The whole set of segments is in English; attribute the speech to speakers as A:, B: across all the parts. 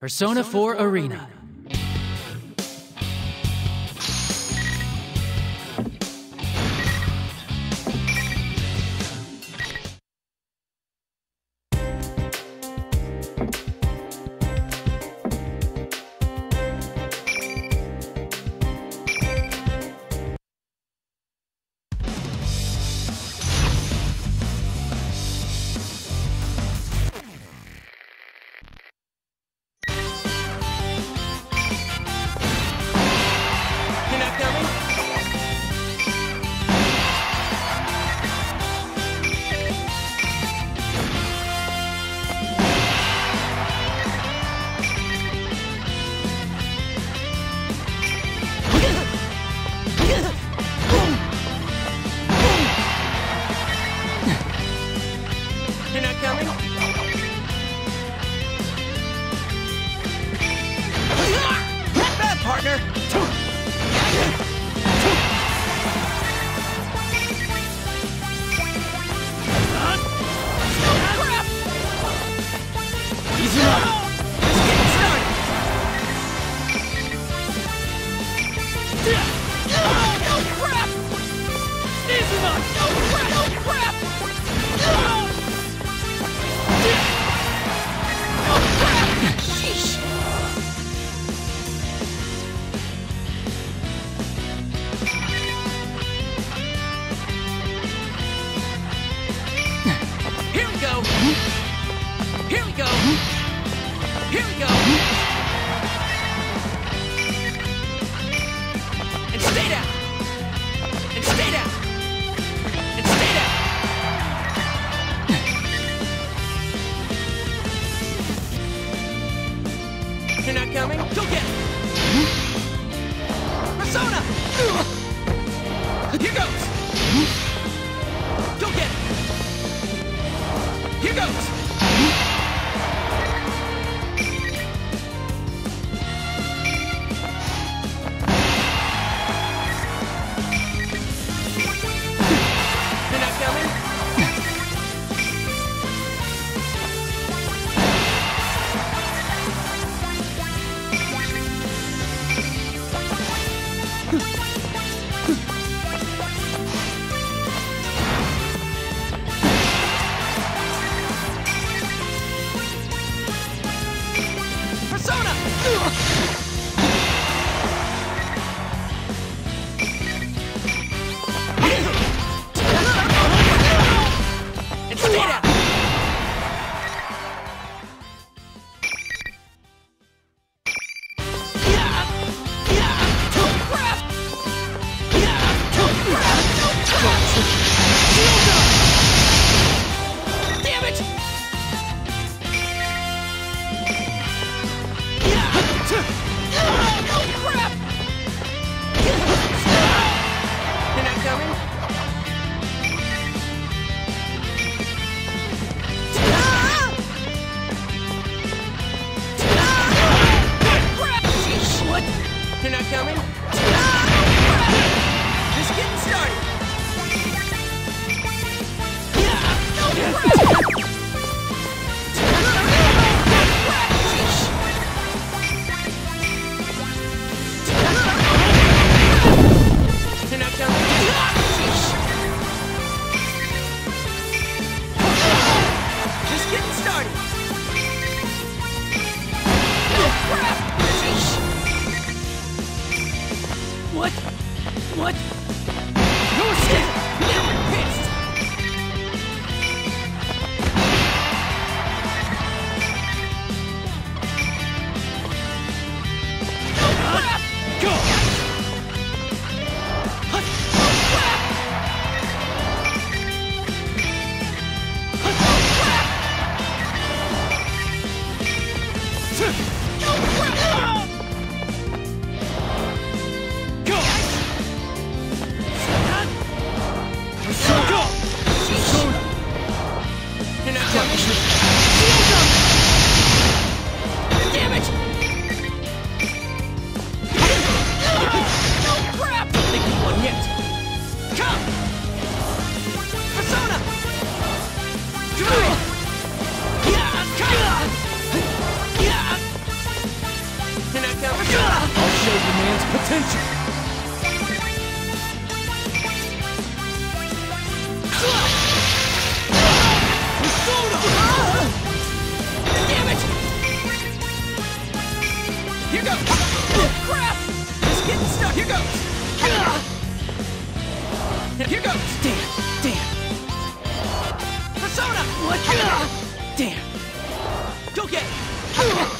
A: Persona 4 Arena.
B: Partner! Here goes! Oh, crap! It's getting stuck! Here goes! Here goes! Damn! Damn! Persona! What? Damn! Go get it!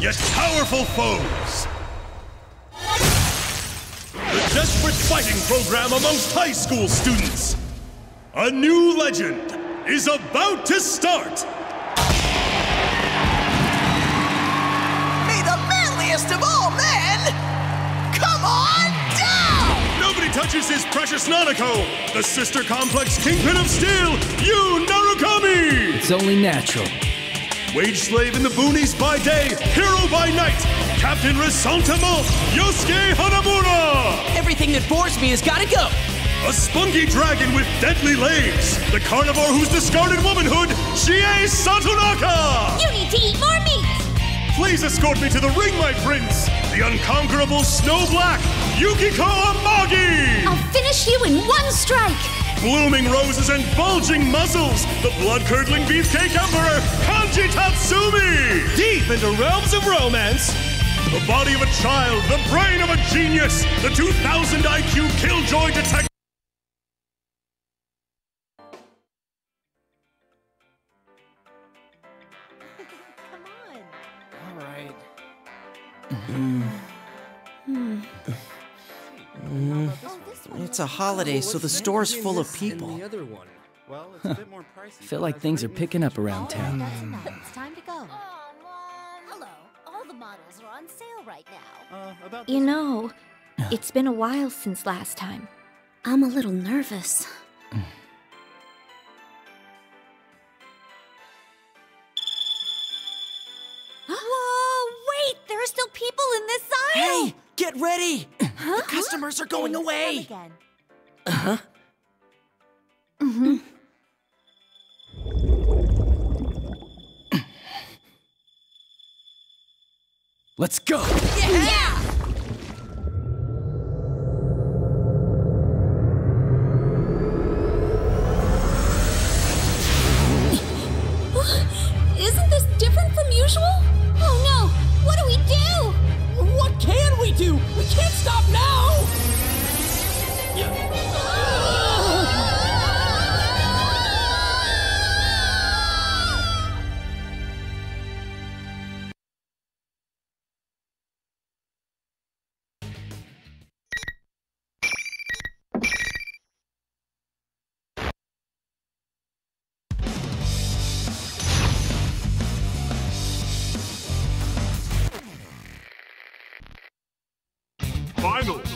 C: your powerful foes! The Desperate Fighting Program amongst high school students! A new legend is about to start!
D: May the manliest of all men come on down!
C: Nobody touches his precious Nanako, the sister complex kingpin of steel, Yu Narukami!
A: It's only natural.
C: Wage slave in the boonies by day, hero by night, Captain Ressentiment, Yosuke Hanamura!
B: Everything that bores me has gotta go!
C: A spunky dragon with deadly legs, the carnivore who's discarded womanhood, Chie Satonaka!
E: You need to eat more meat!
C: Please escort me to the ring, my prince! The unconquerable Snow Black, Yukiko Amagi!
E: I'll finish you in one strike!
C: Blooming roses and bulging muzzles, the blood-curdling beefcake emperor, Kanji Tatsumi!
A: Deep into realms of romance.
C: The body of a child, the brain of a genius, the 2000 IQ killjoy detective.
E: Come on.
B: All hmm.
E: Hmm. Hmm. Right. This one.
B: It's a holiday, so the store's full of people.
A: other.
F: Well, it's a bit more pricey.
B: Feel like things are picking up around town.
E: It's time to go. Hello. All the models are on sale right now.
F: Uh,
G: You know, it's been a while since last time. I'm a little nervous.
E: Whoa! Wait! There are still people in this aisle.
B: Hey, get ready! The customers are going
E: Come
B: away!
E: again. Uh-huh. Mm-hmm.
B: Let's go. suelo.